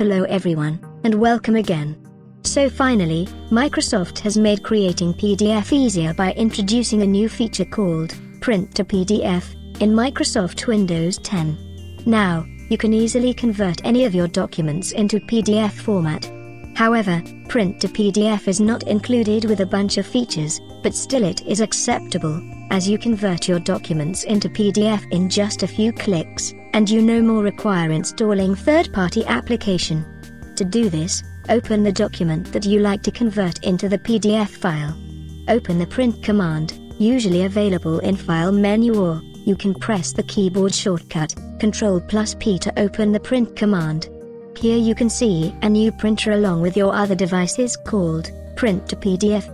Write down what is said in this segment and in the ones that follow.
Hello everyone, and welcome again. So finally, Microsoft has made creating PDF easier by introducing a new feature called Print to PDF in Microsoft Windows 10. Now, you can easily convert any of your documents into PDF format. However, Print to PDF is not included with a bunch of features, but still it is acceptable, as you convert your documents into PDF in just a few clicks and you no more require installing third-party application. To do this, open the document that you like to convert into the PDF file. Open the print command, usually available in file menu or, you can press the keyboard shortcut, Ctrl plus P to open the print command. Here you can see a new printer along with your other devices called, Print to PDF.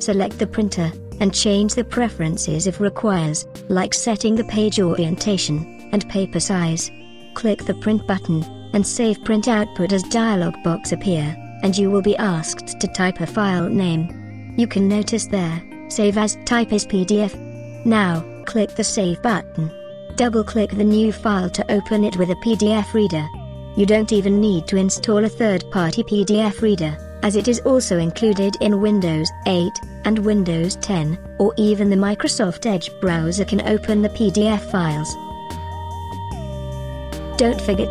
Select the printer, and change the preferences if requires, like setting the page orientation and paper size. Click the print button, and save print output as dialog box appear, and you will be asked to type a file name. You can notice there, save as type as PDF. Now, click the save button. Double click the new file to open it with a PDF reader. You don't even need to install a third-party PDF reader, as it is also included in Windows 8 and Windows 10, or even the Microsoft Edge browser can open the PDF files. Don't forget to